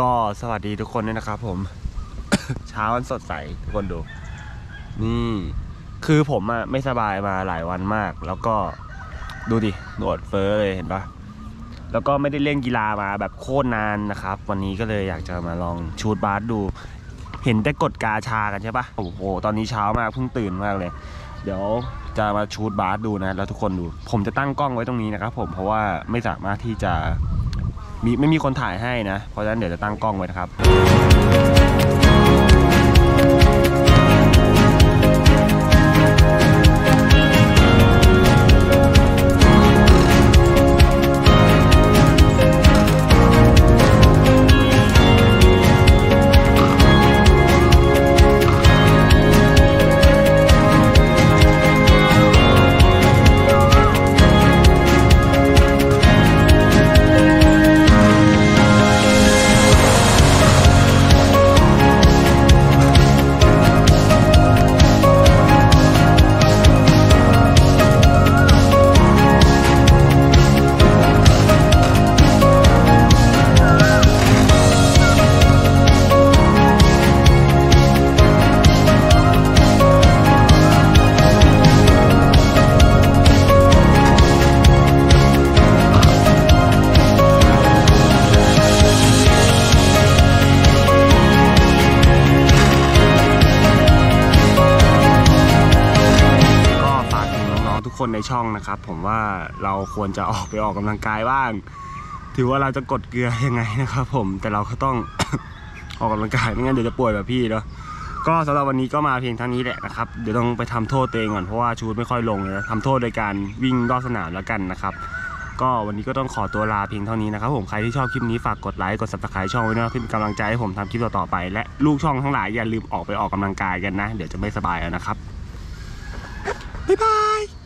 ก็สวัสดีทุกคนด้วยนะครับ ผม เช้าวันสดใสทุกคนดู นี่ คือผมอะไม่สบายมาหลายวันมาก แล้วก็ดูดิหนวดเฟ้อเลยเห็นปะแล้วก็ไม่ได้เล่นกีฬามาแบบโคตรนานนะครับ วันนี้ก็เลยอยากจะมาลองชูดบาสดู เห็นแต่กดกาชากันใช่ปะโอ้โห ตอนนี้เช้ามากเพิ่งตื่นมากเลย เดี๋ยวจะมาชูดบาสดูนะ แล้วทุกคนดู ผมจะตั้งกล้องไว้ตรงนี้นะครับผมเพราะว่าไม่สามารถที่จะ มีไม่มีคนถ่ายให้นะ เพราะฉะนั้นเดี๋ยวจะตั้งกล้องไว้นะครับ คนในช่องนะครับ ผมว่าเราควรจะออกไปออกกำลังกายบ้าง ถือว่าเราจะกดเกลือยังไงนะครับ ผมแต่เราก็ต้อง ออกกำลังกายไม่งั้นเดี๋ยวจะป่วยแบบพี่เนาะก็สำหรับวันนี้ก็มาเพียงเท่านี้แหละนะครับเดี๋ยวต้องไปทำโทษตัวเองก่อนเพราะว่าชูดไม่ค่อยลงเลยทำโทษโดยการวิ่งรอบสนามแล้วกันนะครับก็วันนี้ก็ต้องขอตัวลาเพียงเท่านี้นะครับผมใครที่ชอบคลิปนี้ฝากกดไลค์กด subscribe ช่องไว้นะเพื่อเป็นกำลังใจให้ผมทำคลิปต่อๆไป และลูกช่องทั้งหลายอย่าลืมออกไปออกกำลังกายกันนะ เดี๋ยวจะไม่สบายแล้วนะครับ บ๊ายบาย